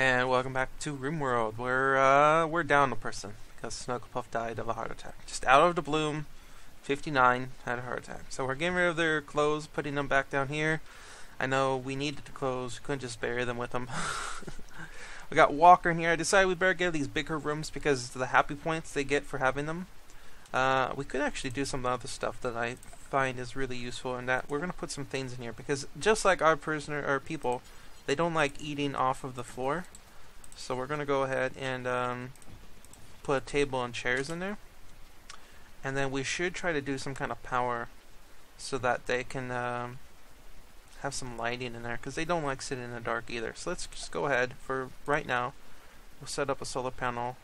And welcome back to RimWorld. We're uh, we're down a person because Snugglepuff died of a heart attack. Just out of the bloom, 59 had a heart attack. So we're getting rid of their clothes, putting them back down here. I know we needed the clothes, we couldn't just bury them with them. we got Walker in here. I decided we better get these bigger rooms because the happy points they get for having them. Uh, we could actually do some other stuff that I find is really useful in that we're gonna put some things in here because just like our prisoner or people they don't like eating off of the floor. So we're going to go ahead and um, put a table and chairs in there. And then we should try to do some kind of power so that they can um, have some lighting in there because they don't like sitting in the dark either. So let's just go ahead for right now. We'll set up a solar panel.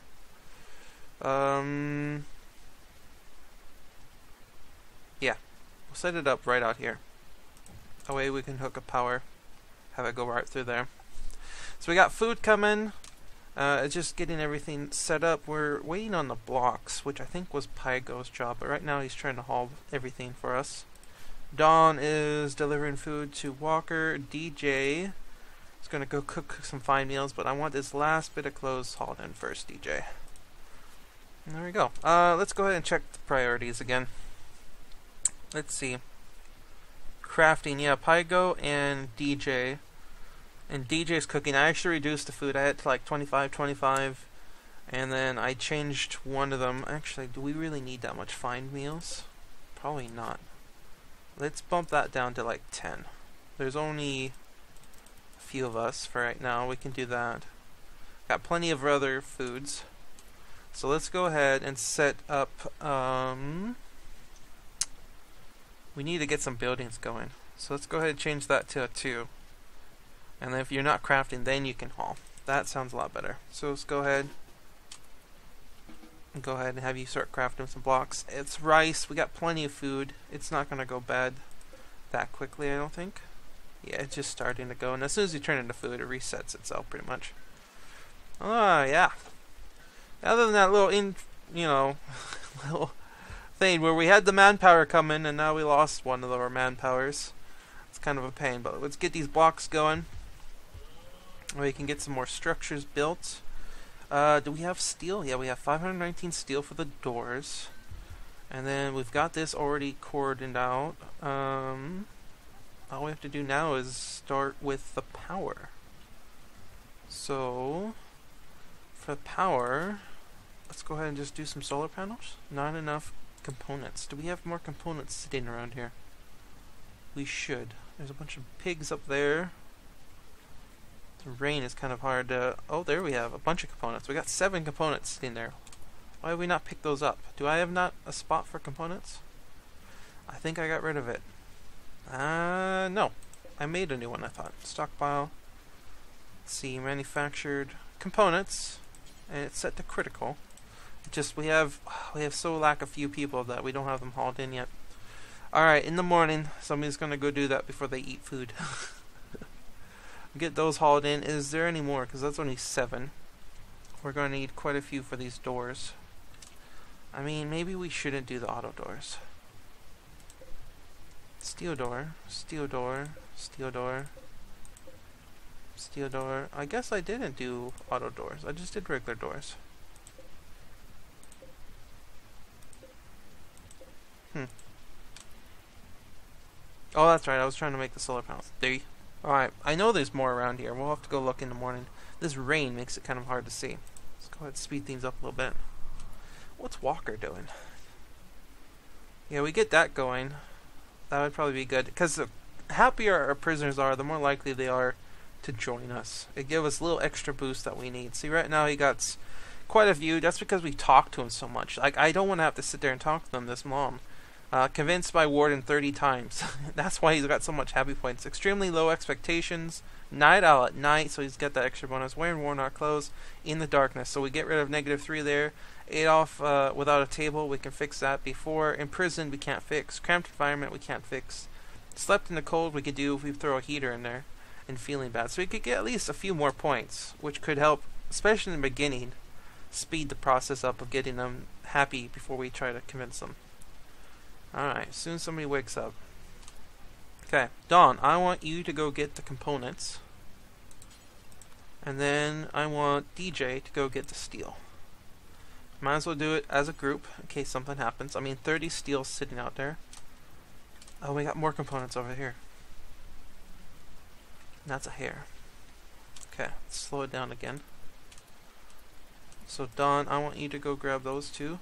Um, yeah, we'll set it up right out here. That way we can hook up power have it go right through there. So we got food coming. Uh, it's just getting everything set up. We're waiting on the blocks, which I think was Pygo's job, but right now he's trying to haul everything for us. Dawn is delivering food to Walker. DJ is going to go cook some fine meals, but I want this last bit of clothes hauled in first, DJ. And there we go. Uh, let's go ahead and check the priorities again. Let's see crafting, yeah, Pygo and DJ. And DJ's cooking. I actually reduced the food. I had to like 25, 25. And then I changed one of them. Actually, do we really need that much fine meals? Probably not. Let's bump that down to like 10. There's only a few of us for right now. We can do that. Got plenty of other foods. So let's go ahead and set up um, we need to get some buildings going. So let's go ahead and change that to a 2. And then if you're not crafting, then you can haul. That sounds a lot better. So let's go ahead go ahead and have you start crafting some blocks. It's rice. We got plenty of food. It's not going to go bad that quickly, I don't think. Yeah, it's just starting to go. And as soon as you turn into food, it resets itself pretty much. Uh, yeah. Other than that little in, you know, little thing where we had the manpower come in and now we lost one of our manpowers. It's kind of a pain, but let's get these blocks going. We can get some more structures built. Uh, do we have steel? Yeah, we have 519 steel for the doors. And then we've got this already cordoned out. Um, all we have to do now is start with the power. So, for power, let's go ahead and just do some solar panels. Not enough components. Do we have more components sitting around here? We should. There's a bunch of pigs up there. The rain is kind of hard to... Oh, there we have a bunch of components. We got seven components sitting there. Why have we not picked those up? Do I have not a spot for components? I think I got rid of it. Uh, no. I made a new one, I thought. Stockpile. Let's see, manufactured components. And it's set to critical It just we have we have so lack a few people that we don't have them hauled in yet. Alright, in the morning, somebody's gonna go do that before they eat food. Get those hauled in. Is there any more? Because that's only seven. We're gonna need quite a few for these doors. I mean, maybe we shouldn't do the auto doors. Steel door, steel door, steel door, steel door. I guess I didn't do auto doors. I just did regular doors. Hmm. Oh, that's right. I was trying to make the solar panels. There Alright, I know there's more around here. We'll have to go look in the morning. This rain makes it kind of hard to see. Let's go ahead and speed things up a little bit. What's Walker doing? Yeah, we get that going. That would probably be good. Because the happier our prisoners are, the more likely they are to join us. It gives us a little extra boost that we need. See, right now he got quite a few. That's because we talked to him so much. Like, I don't want to have to sit there and talk to them this long. Uh, convinced by Warden 30 times. That's why he's got so much happy points. Extremely low expectations. Night owl at night, so he's got that extra bonus. Wearing worn out clothes in the darkness. So we get rid of negative 3 there. Adolf uh, without a table, we can fix that. Before imprisoned, we can't fix. Cramped environment, we can't fix. Slept in the cold, we could do if we throw a heater in there. And feeling bad. So we could get at least a few more points, which could help, especially in the beginning, speed the process up of getting them happy before we try to convince them. Alright, soon somebody wakes up. Okay, Dawn, I want you to go get the components. And then I want DJ to go get the steel. Might as well do it as a group in case something happens. I mean, 30 steel sitting out there. Oh, we got more components over here. That's a hair. Okay, slow it down again. So Dawn, I want you to go grab those two.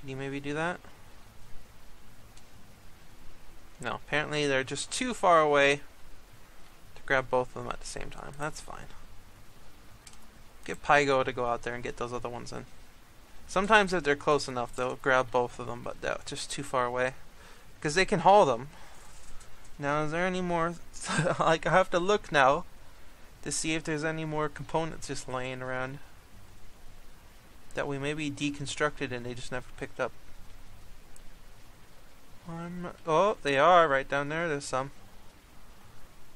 Can you maybe do that? No, apparently they're just too far away to grab both of them at the same time. That's fine. Get Pygo to go out there and get those other ones in. Sometimes if they're close enough, they'll grab both of them, but they're just too far away. Because they can haul them. Now, is there any more... like, I have to look now to see if there's any more components just laying around that we maybe deconstructed and they just never picked up. I'm, oh, they are right down there. There's some.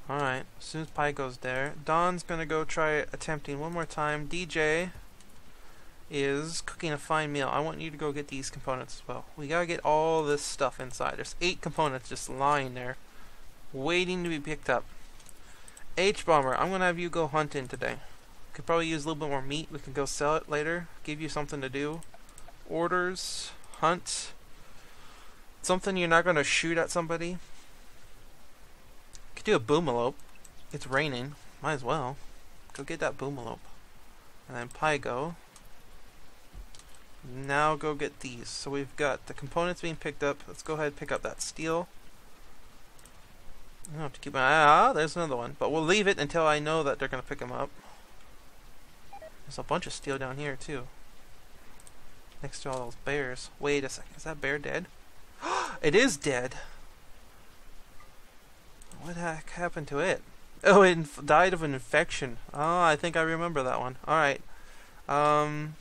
Alright, as soon as Pi goes there, Dawn's gonna go try attempting one more time. DJ is cooking a fine meal. I want you to go get these components as well. We gotta get all this stuff inside. There's eight components just lying there, waiting to be picked up. H Bomber, I'm gonna have you go hunting today. Could probably use a little bit more meat. We can go sell it later. Give you something to do. Orders, hunt. Something you're not gonna shoot at somebody. Could do a boomalope. It's raining. Might as well. Go get that boomalope. And then Pygo. Now go get these. So we've got the components being picked up. Let's go ahead and pick up that steel. I have to keep my eye. Ah, there's another one. But we'll leave it until I know that they're going to pick them up. There's a bunch of steel down here, too. Next to all those bears. Wait a second. Is that bear dead? It is dead! What heck happened to it? Oh, it died of an infection. Oh, I think I remember that one. Alright. Um...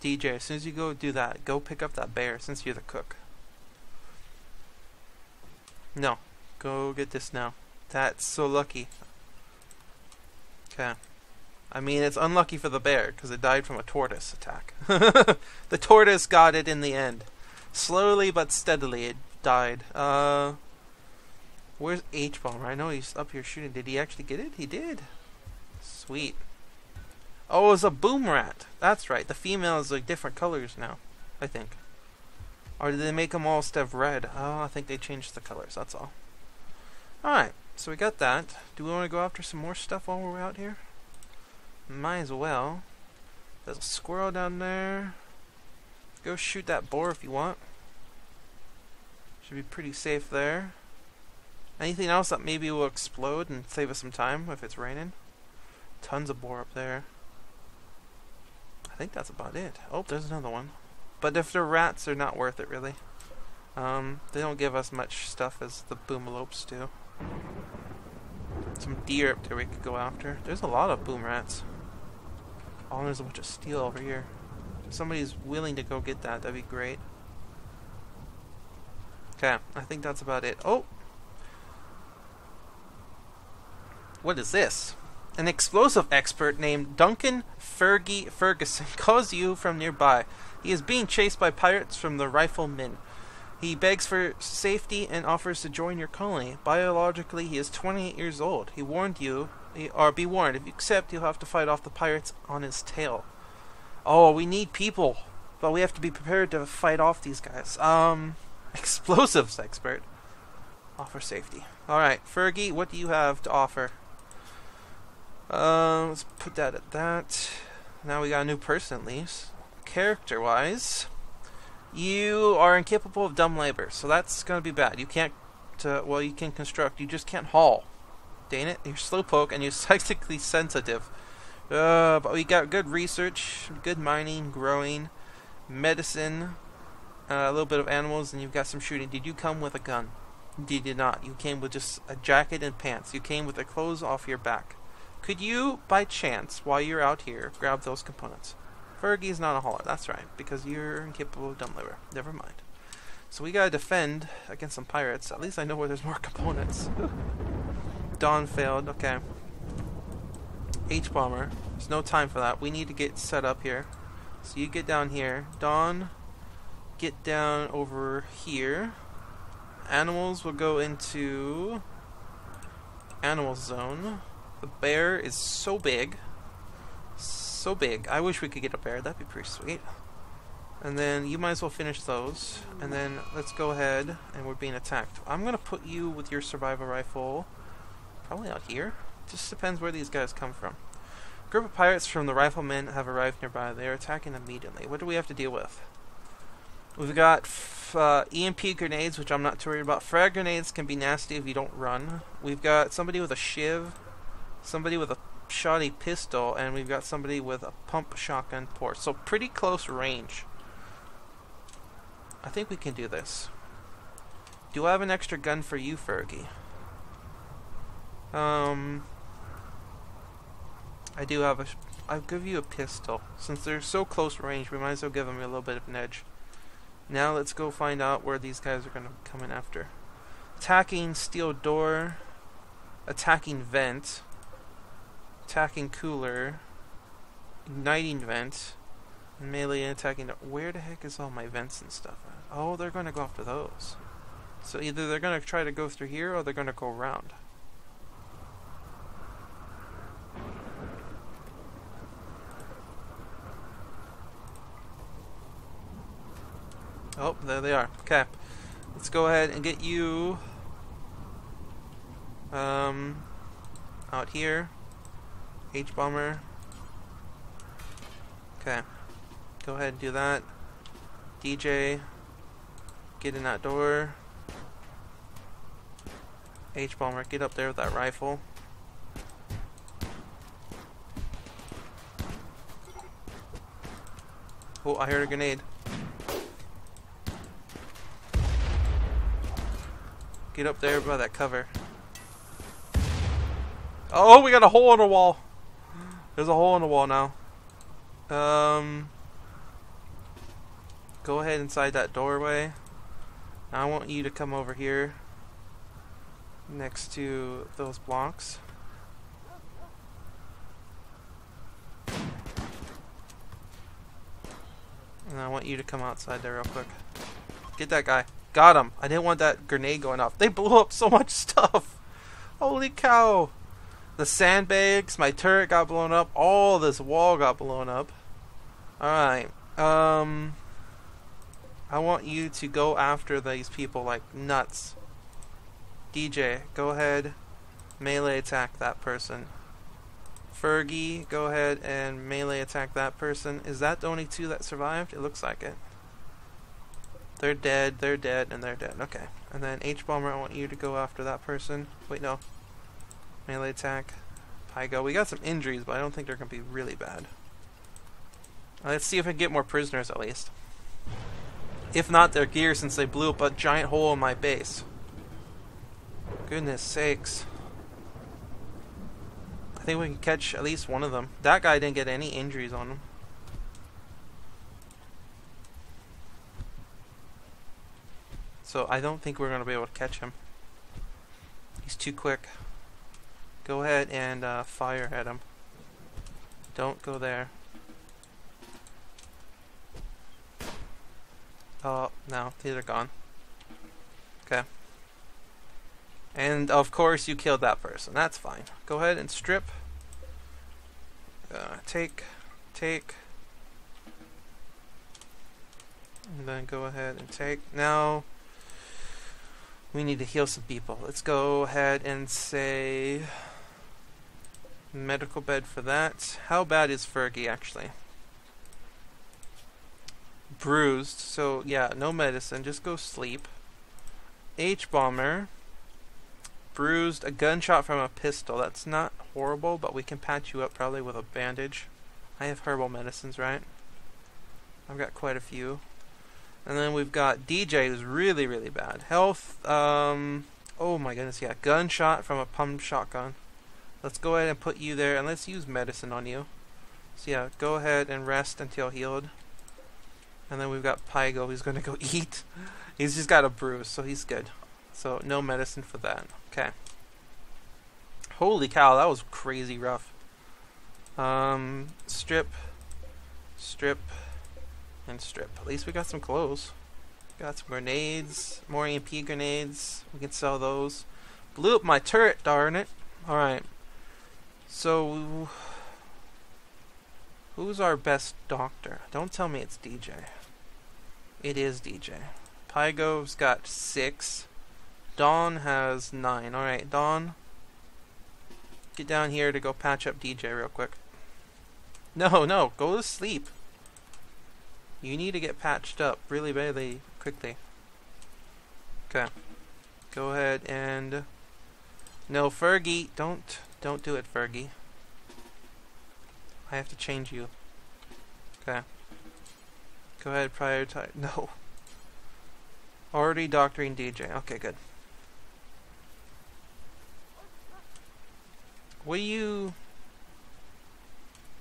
DJ, as soon as you go do that, go pick up that bear since you're the cook. No. Go get this now. That's so lucky. Okay. I mean, it's unlucky for the bear, because it died from a tortoise attack. the tortoise got it in the end. Slowly but steadily, it died. Uh, where's H-Bomber? I know he's up here shooting. Did he actually get it? He did. Sweet. Oh, it's a boom rat. That's right. The female is like different colors now, I think. Or did they make them all stuff red? Oh, I think they changed the colors, that's all. Alright, so we got that. Do we want to go after some more stuff while we're out here? Might as well. There's a squirrel down there. Go shoot that boar if you want. Should be pretty safe there. Anything else that maybe will explode and save us some time if it's raining? Tons of boar up there. I think that's about it. Oh, there's another one. But if they're rats, they're not worth it, really. Um, they don't give us much stuff as the boomalopes do. Some deer up there we could go after. There's a lot of boom rats. Oh, there's a bunch of steel over here. If somebody's willing to go get that, that'd be great. Okay, I think that's about it. Oh! What is this? An explosive expert named Duncan Fergie Ferguson calls you from nearby. He is being chased by pirates from the Riflemen. He begs for safety and offers to join your colony. Biologically, he is 28 years old. He warned you, or be warned, if you accept, you'll have to fight off the pirates on his tail. Oh, we need people, but we have to be prepared to fight off these guys. Um, explosives expert. Offer safety. Alright, Fergie, what do you have to offer? Um, let's put that at that. Now we got a new person at least character wise, you are incapable of dumb labor, so that's going to be bad. You can't, uh, well, you can construct, you just can't haul. Dang it, you're slowpoke and you're psychically sensitive. Uh, but we got good research, good mining, growing, medicine, uh, a little bit of animals, and you've got some shooting. Did you come with a gun? You did not. You came with just a jacket and pants. You came with the clothes off your back. Could you, by chance, while you're out here, grab those components? Fergie's not a hauler, that's right, because you're incapable of dumb labor. Never mind. So we gotta defend against some pirates. At least I know where there's more components. Dawn failed, okay. H-Bomber. There's no time for that. We need to get set up here. So you get down here. Dawn, get down over here. Animals will go into animal zone. The bear is so big. So big. I wish we could get a bear. That'd be pretty sweet. And then you might as well finish those. And then let's go ahead and we're being attacked. I'm going to put you with your survival rifle probably out here. Just depends where these guys come from. A group of pirates from the riflemen have arrived nearby. They are attacking immediately. What do we have to deal with? We've got uh, EMP grenades, which I'm not too worried about. Frag grenades can be nasty if you don't run. We've got somebody with a shiv, somebody with a shoddy pistol, and we've got somebody with a pump shotgun port. So pretty close range. I think we can do this. Do I have an extra gun for you, Fergie? Um, I do have a. I'll give you a pistol. Since they're so close range, we might as well give them a little bit of an edge. Now let's go find out where these guys are going to come in after. Attacking steel door. Attacking vent. Attacking cooler. Igniting vent. Melee attacking. Where the heck is all my vents and stuff? Oh, they're going to go after those. So either they're going to try to go through here or they're going to go around. Oh, there they are. Okay. Let's go ahead and get you um out here. H bomber. Okay. Go ahead and do that. DJ get in that door. H bomber, get up there with that rifle. Oh, I heard a grenade. Get up there by that cover. Oh, we got a hole in the wall. There's a hole in the wall now. Um, go ahead inside that doorway. I want you to come over here next to those blocks. And I want you to come outside there real quick. Get that guy. Got him. I didn't want that grenade going off. They blew up so much stuff. Holy cow. The sandbags, my turret got blown up. All this wall got blown up. Alright. Um... I want you to go after these people like nuts. DJ, go ahead. Melee attack that person. Fergie, go ahead and melee attack that person. Is that the only two that survived? It looks like it. They're dead, they're dead, and they're dead. Okay. And then H-Bomber, I want you to go after that person. Wait, no. Melee attack. Pygo. We got some injuries, but I don't think they're going to be really bad. Let's see if I can get more prisoners at least. If not, their gear since they blew up a giant hole in my base. Goodness sakes. I think we can catch at least one of them. That guy didn't get any injuries on him. So I don't think we're going to be able to catch him. He's too quick. Go ahead and uh, fire at him. Don't go there. Oh, no, these are gone. Okay. And of course you killed that person. That's fine. Go ahead and strip. Uh, take, take. And then go ahead and take. Now, we need to heal some people. Let's go ahead and say medical bed for that. How bad is Fergie actually? Bruised. So yeah, no medicine. Just go sleep. H bomber. Bruised. A gunshot from a pistol. That's not horrible, but we can patch you up probably with a bandage. I have herbal medicines, right? I've got quite a few. And then we've got DJ, who's really, really bad. Health, um, oh my goodness, yeah, gunshot from a pump shotgun. Let's go ahead and put you there, and let's use medicine on you. So yeah, go ahead and rest until healed. And then we've got Pygo, who's going to go eat. He's just got a bruise, so he's good. So no medicine for that. Okay. Holy cow, that was crazy rough. Um, strip, strip, and strip. At least we got some clothes. Got some grenades, more EMP grenades. We can sell those. Blew up my turret, darn it. Alright. So, who's our best doctor? Don't tell me it's DJ. It is DJ. Pygo's got six. Dawn has nine. Alright, Dawn. Get down here to go patch up DJ real quick. No, no, go to sleep. You need to get patched up really really quickly. Okay. Go ahead and no Fergie, don't don't do it, Fergie. I have to change you. Okay. Go ahead, prioritize. No. Already doctoring DJ. Okay, good. What are you...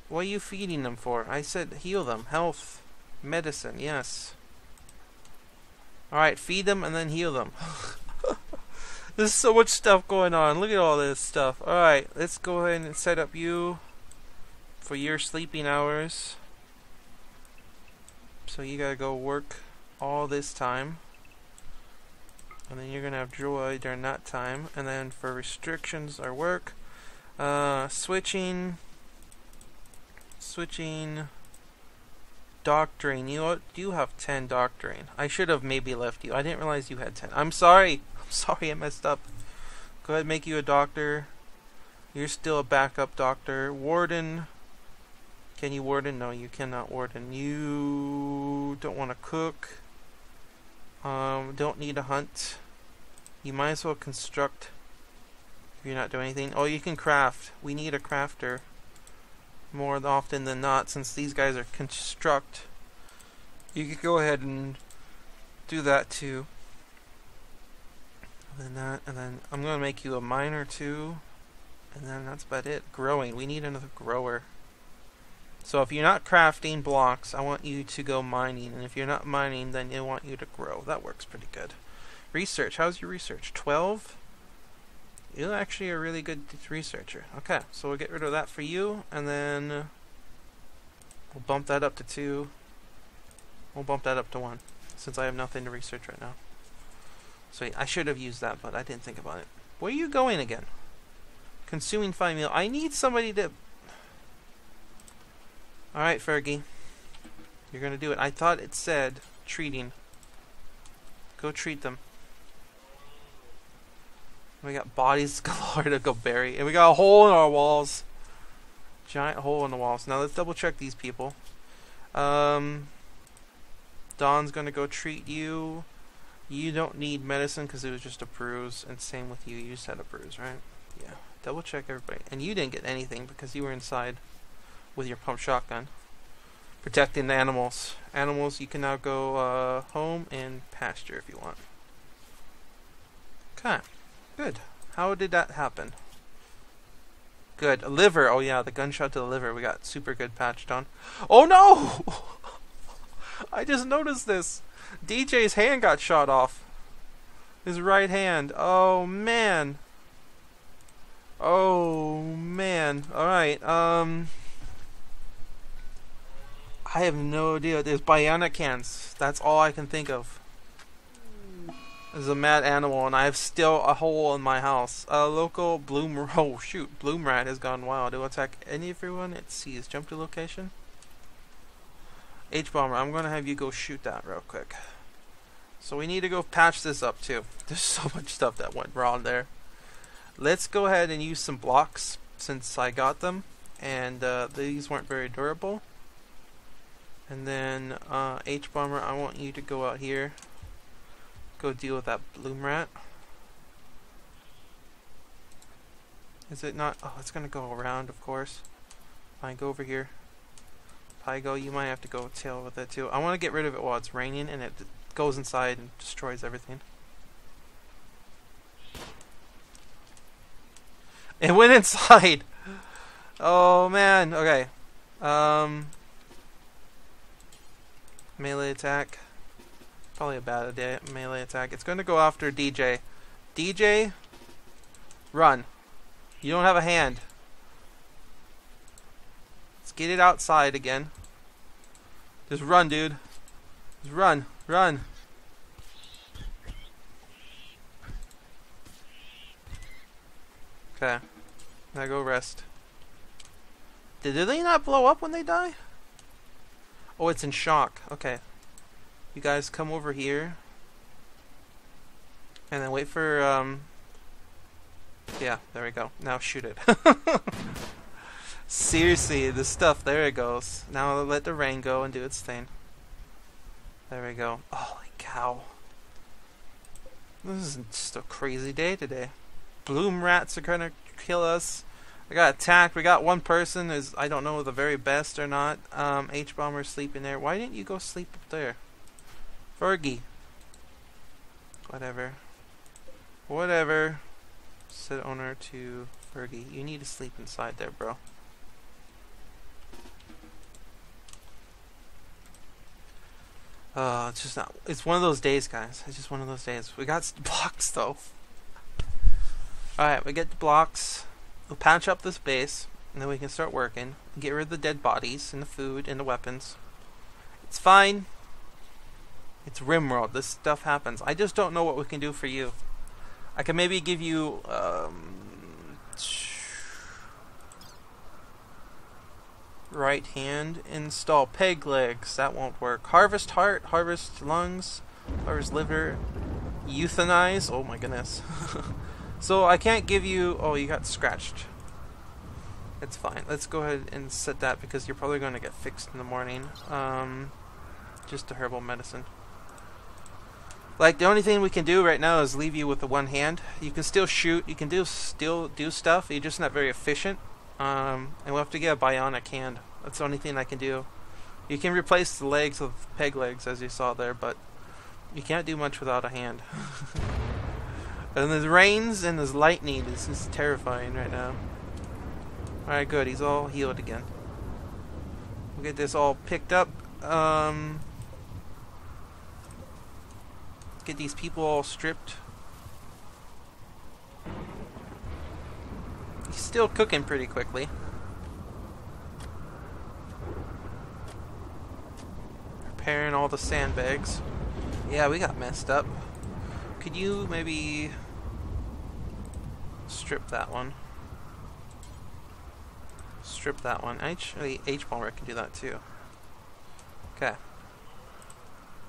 What are you feeding them for? I said heal them. Health. Medicine, yes. Alright, feed them and then heal them. There's so much stuff going on. Look at all this stuff. Alright, let's go ahead and set up you for your sleeping hours. So you gotta go work all this time. And then you're gonna have joy during that time. And then for restrictions or work, uh, switching, switching, doctoring. You do have 10 doctoring. I should have maybe left you. I didn't realize you had 10. I'm sorry. I'm sorry I messed up. Go ahead make you a doctor. You're still a backup doctor. Warden. Can you warden? No, you cannot warden. You don't want to cook. Um, don't need a hunt. You might as well construct if you're not doing anything. Oh, you can craft. We need a crafter more often than not since these guys are construct. You could go ahead and do that too. And then that, and then I'm to make you a miner too. And then that's about it. Growing. We need another grower. So if you're not crafting blocks, I want you to go mining. And if you're not mining, then I want you to grow. That works pretty good. Research. How's your research? 12? You're actually a really good researcher. Okay, so we'll get rid of that for you. And then uh, we'll bump that up to 2. We'll bump that up to 1. Since I have nothing to research right now. So I should have used that, but I didn't think about it. Where are you going again? Consuming fine meal. I need somebody to... Alright, Fergie. You're gonna do it. I thought it said treating. Go treat them. We got bodies galore to go bury. And we got a hole in our walls. Giant hole in the walls. Now let's double check these people. Um, Dawn's gonna go treat you. You don't need medicine because it was just a bruise, and same with you. You just had a bruise, right? Yeah. Double check everybody. And you didn't get anything because you were inside with your pump shotgun. Protecting the animals. Animals, you can now go uh, home and pasture if you want. Okay. Good. How did that happen? Good. Liver. Oh yeah, the gunshot to the liver. We got super good patched on. Oh no! I just noticed this. DJ's hand got shot off. His right hand. Oh man. Oh man. Alright, um I have no idea. There's bionic hands. That's all I can think of. There's a mad animal, and I have still a hole in my house. A local bloom. Oh shoot! Boom rat has gone wild. It will attack any everyone it sees. Jump to location. H bomber. I'm gonna have you go shoot that real quick. So we need to go patch this up too. There's so much stuff that went wrong there. Let's go ahead and use some blocks since I got them, and uh, these weren't very durable. And then uh, H bomber. I want you to go out here go deal with that boom rat. Is it not? Oh, it's gonna go around, of course. Fine, go over here. Pygo, you might have to go tail with it too. I want to get rid of it while it's raining and it goes inside and destroys everything. It went inside! Oh man, okay. Um, melee attack. Probably a bad melee attack. It's going to go after DJ. DJ, run. You don't have a hand. Let's get it outside again. Just run, dude. Just run. Run. Okay. Now go rest. Did they not blow up when they die? Oh, it's in shock. Okay. You guys come over here. And then wait for, um... Yeah, there we go. Now shoot it. Seriously, the stuff, there it goes. Now let the rain go and do its thing. There we go. Holy cow. This is just a crazy day today. Boom rats are gonna kill us. I got attacked. We got one person is I don't know the very best or not. Um, H bomber sleeping there. Why didn't you go sleep up there? Fergie. Whatever. Whatever. Said owner to Fergie. You need to sleep inside there, bro. Uh, it's just not. It's one of those days, guys. It's just one of those days. We got blocks though. All right, we get the blocks. We'll patch up this base, and then we can start working. Get rid of the dead bodies and the food and the weapons. It's fine. It's Rimworld. This stuff happens. I just don't know what we can do for you. I can maybe give you um, right hand install peg legs. That won't work. Harvest heart harvest lungs harvest liver. Euthanize. Oh my goodness. So I can't give you oh you got scratched. It's fine. Let's go ahead and set that because you're probably going to get fixed in the morning. Um, just a herbal medicine like the only thing we can do right now is leave you with the one hand you can still shoot you can do still do stuff you're just not very efficient um, and we'll have to get a bionic hand. That's the only thing I can do. You can replace the legs with peg legs, as you saw there, but you can't do much without a hand. and there's rains and there's lightning. This is terrifying right now. Alright, good. He's all healed again. We'll get this all picked up. Um, get these people all stripped. He's still cooking pretty quickly. Repairing all the sandbags. Yeah, we got messed up. Could you maybe strip that one? Strip that one. Actually, H-bomber can do that too. Okay.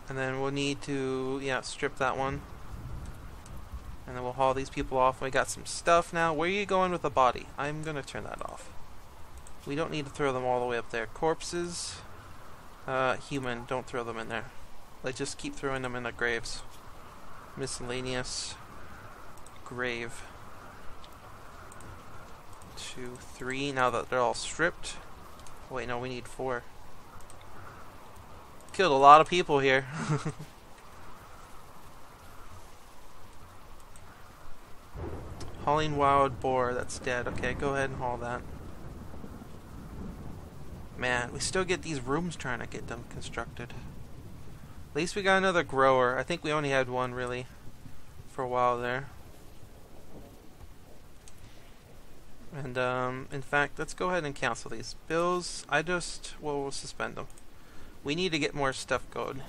And then we'll need to, yeah, strip that one. And then we'll haul these people off. We got some stuff now. Where are you going with the body? I'm going to turn that off. We don't need to throw them all the way up there. Corpses. Uh, human. Don't throw them in there. Let's just keep throwing them in the graves. Miscellaneous. Grave. Two, three. Now that they're all stripped. Wait, no, we need four. Killed a lot of people here. Hauling wild boar, that's dead. Okay, go ahead and haul that. Man, we still get these rooms trying to get them constructed. At least we got another grower. I think we only had one, really, for a while there. And, um, in fact, let's go ahead and cancel these bills. I just, we'll suspend them. We need to get more stuff going.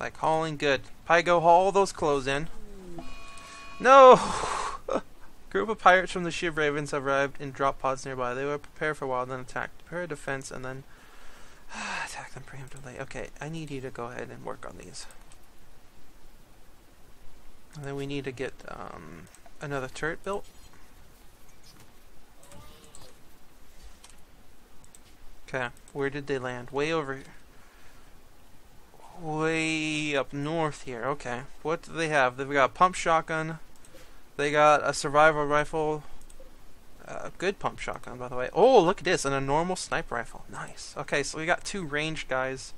Like hauling good. Pygo, haul those clothes in. No! Group of pirates from the Shiv Ravens arrived in drop pods nearby. They were prepared for a while, then attacked. Prepare defense, and then attack them preemptively. Okay, I need you to go ahead and work on these. And then we need to get um, another turret built. Okay, where did they land? Way over here way up north here. Okay. What do they have? They've got a pump shotgun. They got a survival rifle. A good pump shotgun, by the way. Oh, look at this. And a normal sniper rifle. Nice. Okay, so we got two ranged guys.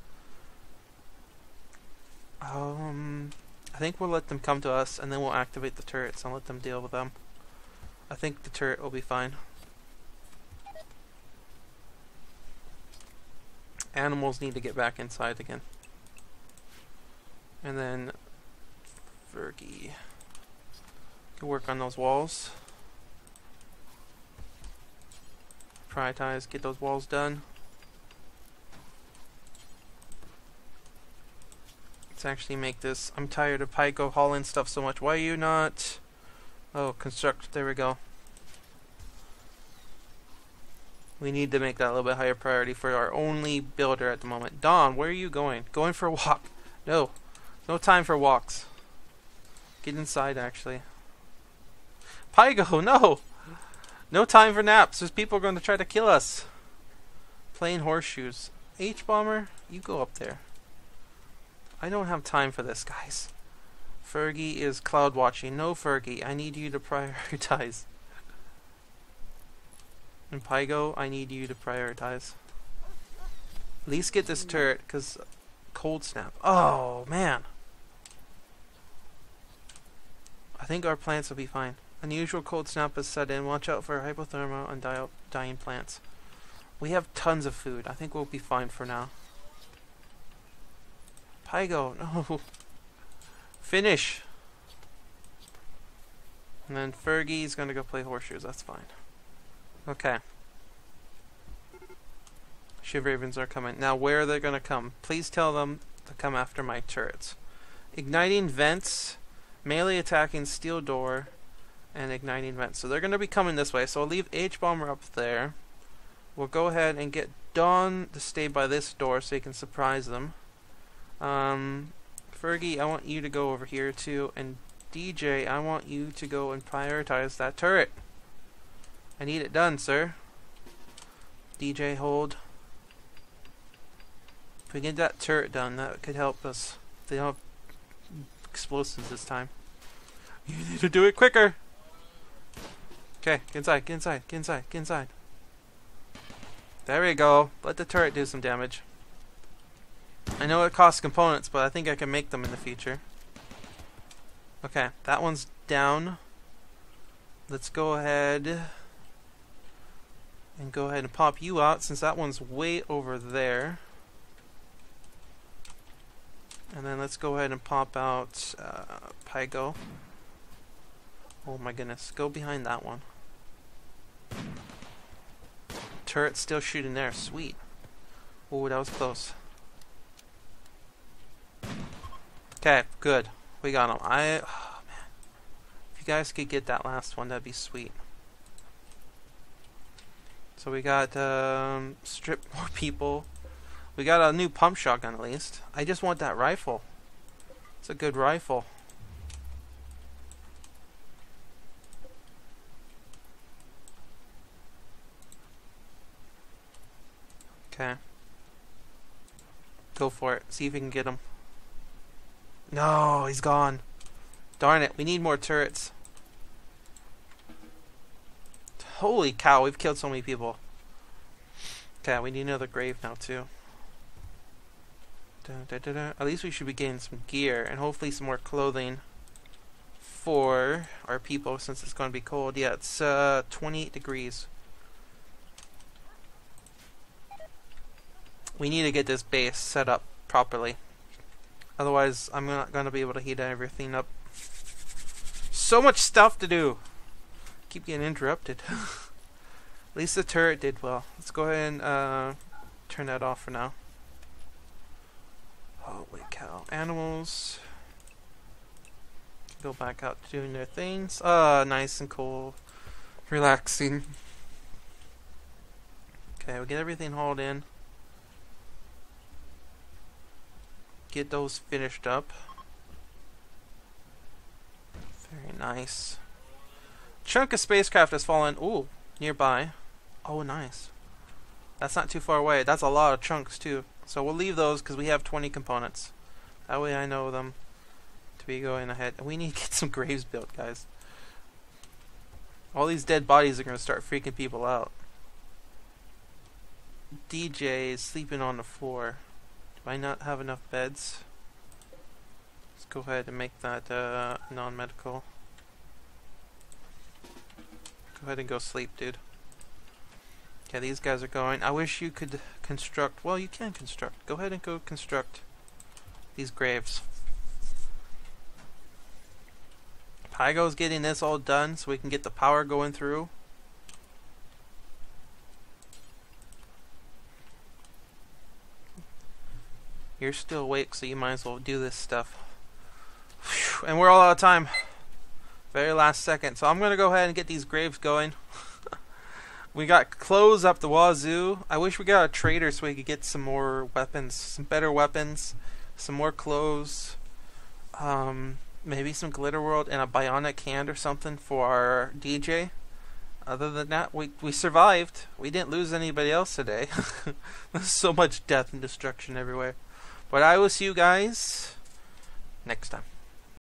Um, I think we'll let them come to us, and then we'll activate the turrets and let them deal with them. I think the turret will be fine. Animals need to get back inside again. And then Fergie can work on those walls. Prioritize, get those walls done. Let's actually make this. I'm tired of Pygo hauling stuff so much. Why are you not? Oh, construct. There we go. We need to make that a little bit higher priority for our only builder at the moment. Dawn, where are you going? Going for a walk. No. No time for walks. Get inside, actually. Pygo, no! No time for naps. There's people going to try to kill us. Playing horseshoes. H-Bomber, you go up there. I don't have time for this, guys. Fergie is cloud watching. No, Fergie, I need you to prioritize. And Pygo, I need you to prioritize. At least get this turret, because cold snap. Oh, man. I think our plants will be fine. Unusual cold snap has set in. Watch out for hypothermia and dying plants. We have tons of food. I think we'll be fine for now. Pygo, no. Finish. And then Fergie's gonna go play horseshoes. That's fine. Okay. Shiv Ravens are coming. Now, where are they gonna come? Please tell them to come after my turrets. Igniting vents, melee attacking steel door, and igniting vents. So they're gonna be coming this way. So I'll leave H bomber up there. We'll go ahead and get Dawn to stay by this door so he can surprise them. Um, Fergie, I want you to go over here too, and DJ, I want you to go and prioritize that turret. I need it done, sir. DJ, hold. If we get that turret done, that could help us. They don't have explosives this time. You need to do it quicker! Okay, get inside, get inside, get inside, get inside. There we go. Let the turret do some damage. I know it costs components, but I think I can make them in the future. Okay, that one's down. Let's go ahead and go ahead and pop you out since that one's way over there. And then let's go ahead and pop out uh, Pygo. Oh my goodness, go behind that one. Turret's still shooting there, sweet. Oh, that was close. Okay, good. We got him. I, oh man. If you guys could get that last one, that'd be sweet. So we got um, strip more people. We got a new pump shotgun at least. I just want that rifle. It's a good rifle. Okay. Go for it. See if we can get him. No, he's gone. Darn it, we need more turrets. Holy cow, we've killed so many people. Okay, we need another grave now too. At least we should be getting some gear and hopefully some more clothing for our people since it's going to be cold. Yeah, it's uh, 28 degrees. We need to get this base set up properly. Otherwise, I'm not going to be able to heat everything up. So much stuff to do! Keep getting interrupted. At least the turret did well. Let's go ahead and uh, turn that off for now. Holy cow. Animals. Go back out to doing their things. Ah, uh, nice and cool. Relaxing. Okay, we get everything hauled in. get those finished up. Very nice. Chunk of spacecraft has fallen. Ooh, nearby. Oh, nice. That's not too far away. That's a lot of chunks, too. So we'll leave those because we have 20 components. That way I know them to be going ahead. We need to get some graves built, guys. All these dead bodies are going to start freaking people out. DJ is sleeping on the floor. Do I not have enough beds? Let's go ahead and make that uh, non-medical. Ahead and go sleep, dude. Okay, these guys are going. I wish you could construct... Well, you can construct. Go ahead and go construct these graves. Pygo's getting this all done so we can get the power going through. You're still awake, so you might as well do this stuff. And we're all out of time. Very last second. So I'm going to go ahead and get these graves going. we got clothes up the wazoo. I wish we got a trader so we could get some more weapons, some better weapons, some more clothes. Um, maybe some glitter world and a bionic hand or something for our DJ. Other than that, we we survived. We didn't lose anybody else today. There's so much death and destruction everywhere. But I will see you guys next time.